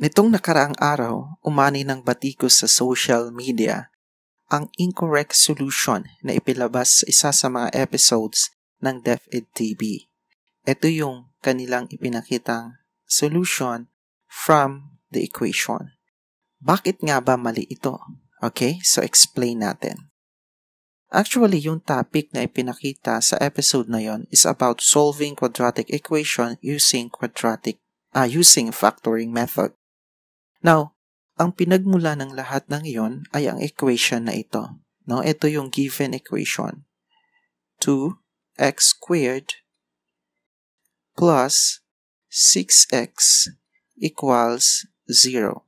Nitong nakaraang araw, umani ng batikos sa social media ang incorrect solution na ipilabas sa isa sa mga episodes ng DepEd TV. Ito yung kanilang ipinakitang solution from the equation. Bakit nga ba mali ito? Okay, so explain natin. Actually, yung topic na ipinakita sa episode na yon is about solving quadratic equation using quadratic uh, using factoring method. Now, ang pinagmula ng lahat ng iyon ay ang equation na ito. No, ito yung given equation. 2x squared plus 6x equals 0.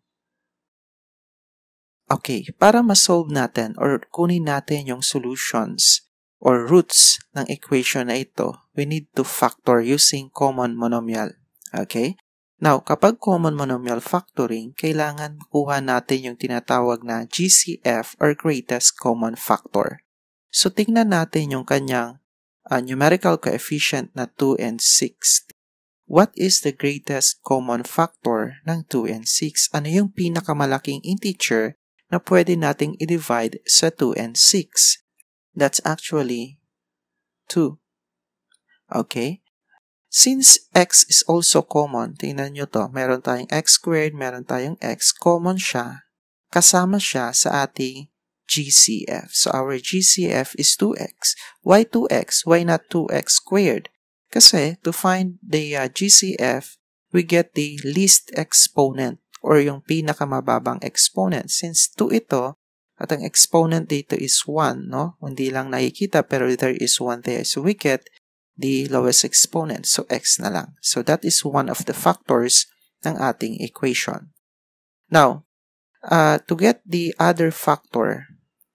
Okay, para ma-solve natin or kunin natin yung solutions or roots ng equation na ito, we need to factor using common monomial. Okay? Now, kapag common monomial factoring, kailangan kuha natin yung tinatawag na GCF or greatest common factor. So, tingnan natin yung kanyang uh, numerical coefficient na 2 and 6. What is the greatest common factor ng 2 and 6? Ano yung pinakamalaking integer na pwede nating i-divide sa 2 and 6? That's actually 2. Okay? Since x is also common, tingnan nyo to, meron tayong x squared, meron tayong x, common siya, kasama siya sa ating GCF. So our GCF is 2x. Why 2x? Why not 2x squared? Kasi to find the uh, GCF, we get the least exponent or yung pinakamababang exponent. Since 2 ito, at ang exponent dito is 1, no? Hindi lang nakikita pero there is 1 there. So we get the lowest exponent. So, x na lang. So, that is one of the factors ng ating equation. Now, uh, to get the other factor,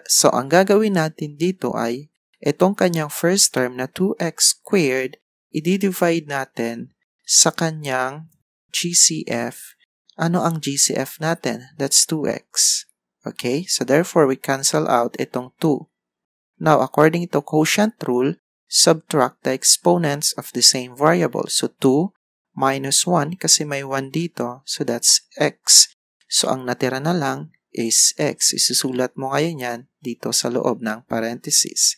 so ang gagawin natin dito ay itong kanyang first term na 2x squared, i-divide natin sa kanyang GCF. Ano ang GCF natin? That's 2x. Okay? So, therefore, we cancel out itong 2. Now, according to quotient rule, subtract the exponents of the same variable. So 2 minus 1 kasi may 1 dito. So that's x. So ang natira na lang is x. Isusulat mo ngayon yan dito sa loob ng parenthesis.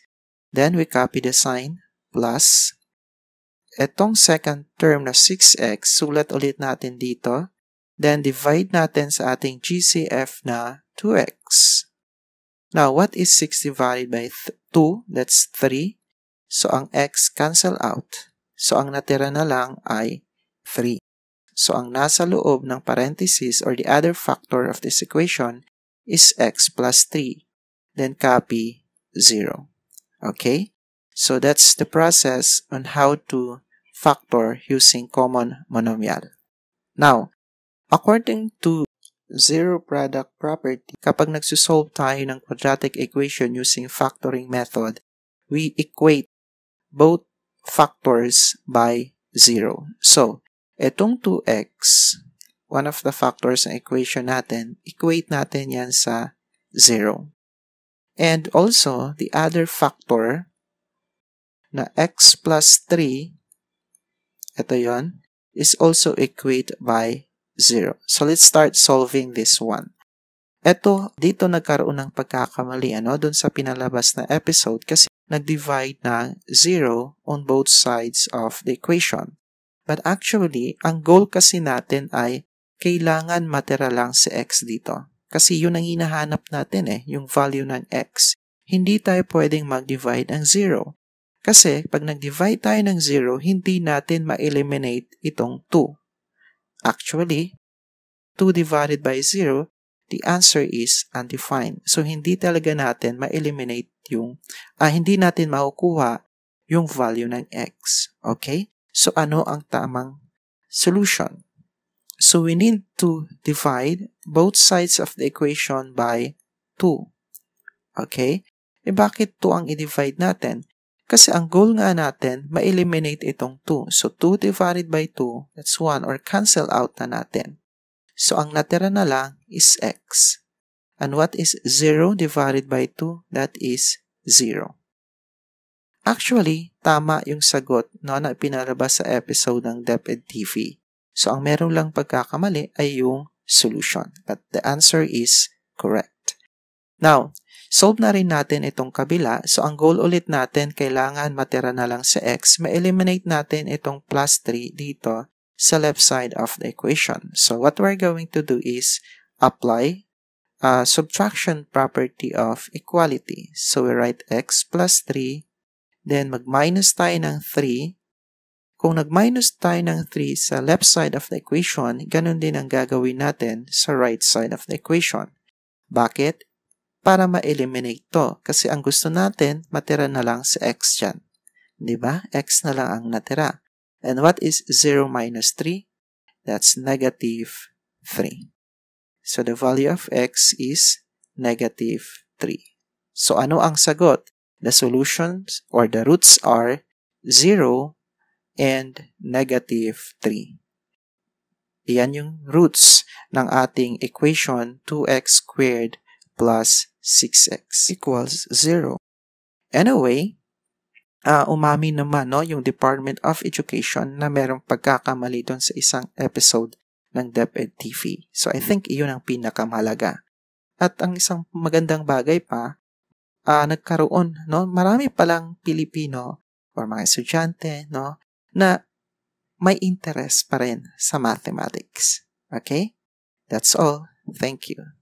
Then we copy the sign plus. Etong second term na 6x, sulat ulit natin dito. Then divide natin sa ating GCF na 2x. Now, what is 6 divided by 2? That's 3. So, ang x cancel out. So, ang natira na lang ay 3. So, ang nasa loob ng parenthesis or the other factor of this equation is x plus 3. Then copy 0. Okay? So, that's the process on how to factor using common monomial. Now, according to zero product property, kapag nagsusolve tayo ng quadratic equation using factoring method, we equate both factors by 0. So, itong 2x, one of the factors ng equation natin, equate natin yan sa 0. And also, the other factor na x plus 3, ito yon is also equate by 0. So, let's start solving this one. Ito, dito nagkaroon ng pagkakamali ano, dun sa pinalabas na episode kasi nag-divide ng 0 on both sides of the equation. But actually, ang goal kasi natin ay kailangan matira lang si x dito. Kasi yun ang hinahanap natin eh, yung value ng x. Hindi tayo pwedeng mag-divide ng 0. Kasi pag nag-divide tayo ng 0, hindi natin ma-eliminate itong 2. Actually, 2 divided by 0, the answer is undefined. So, hindi talaga natin ma-eliminate yung, ah, hindi natin makukuha yung value ng x. Okay? So, ano ang tamang solution? So, we need to divide both sides of the equation by 2. Okay? E bakit 2 ang i-divide natin? Kasi ang goal nga natin, ma-eliminate itong 2. So, 2 divided by 2, that's 1, or cancel out na natin. So, ang natira na lang is x. And what is 0 divided by 2? That is 0. Actually, tama yung sagot no, na pinalabas sa episode ng DepEd TV. So, ang meron lang pagkakamali ay yung solution. But the answer is correct. Now, solve na rin natin itong kabila. So, ang goal ulit natin, kailangan matira na lang sa x. Ma-eliminate natin itong plus 3 dito sa left side of the equation. So, what we're going to do is apply a subtraction property of equality. So, we write x plus 3, then mag-minus tayo ng 3. Kung nag-minus tayo ng 3 sa left side of the equation, ganun din ang gagawin natin sa right side of the equation. Bakit? para ma-eliminate to. Kasi ang gusto natin, matira na lang sa x dyan. Ba? x na lang ang natira. And what is 0 minus 3? That's negative 3. So the value of x is negative 3. So ano ang sagot? The solutions or the roots are 0 and negative 3. Iyan yung roots ng ating equation 2x squared plus 6x equals 0. Anyway, uh, umamin naman no, yung Department of Education na merong pagkakamali doon sa isang episode ng DepEd TV. So I think iyon ang pinakamalaga. At ang isang magandang bagay pa, uh, nagkaroon, no, marami palang Pilipino or mga estudyante, no, na may interest pa rin sa mathematics. Okay? That's all. Thank you.